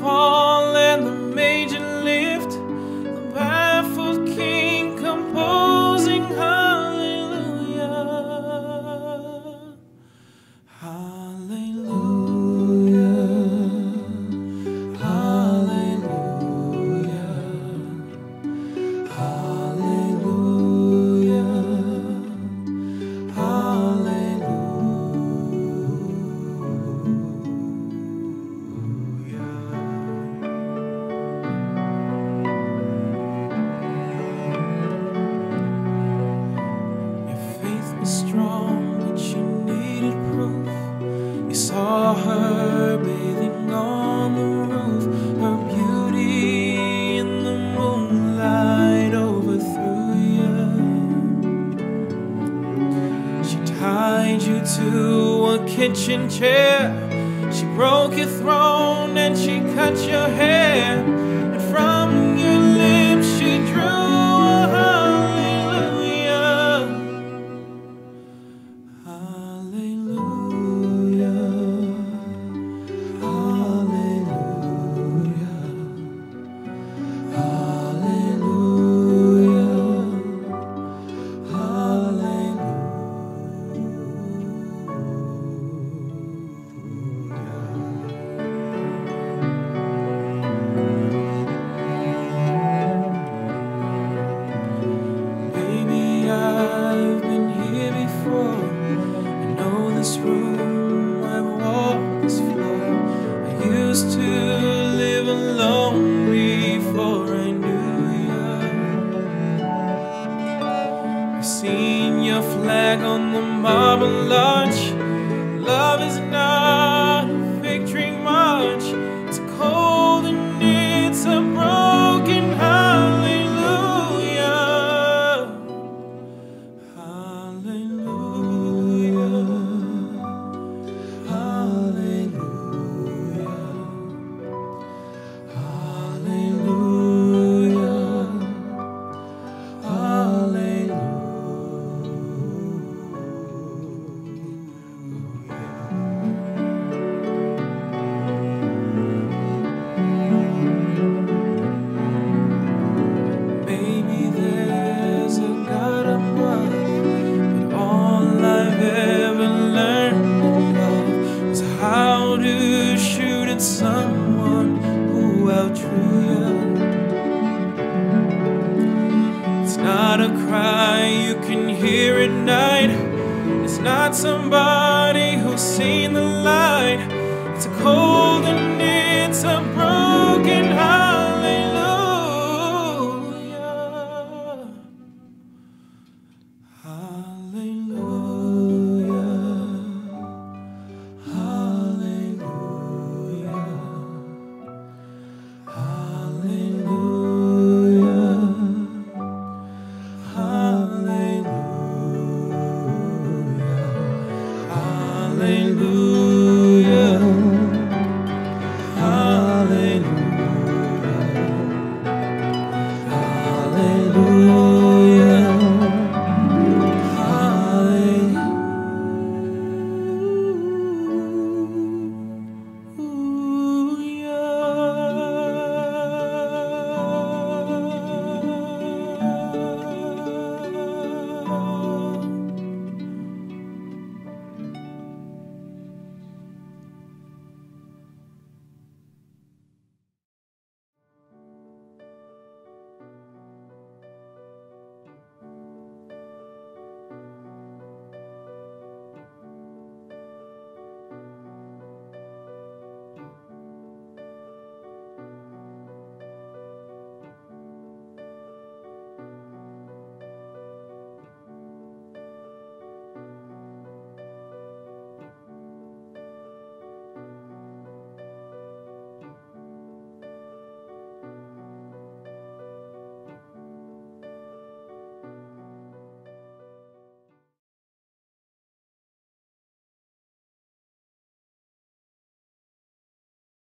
fall and the major lift. The baffled king composing hallelujah. Hallelujah. Hallelujah. Hallelujah. Kitchen chair. She broke your throne and she cut your hair. And from on the marble arch. It's not a cry you can hear at night. It's not somebody who's seen the light. It's a cold and it's a broken hallelujah. hallelujah.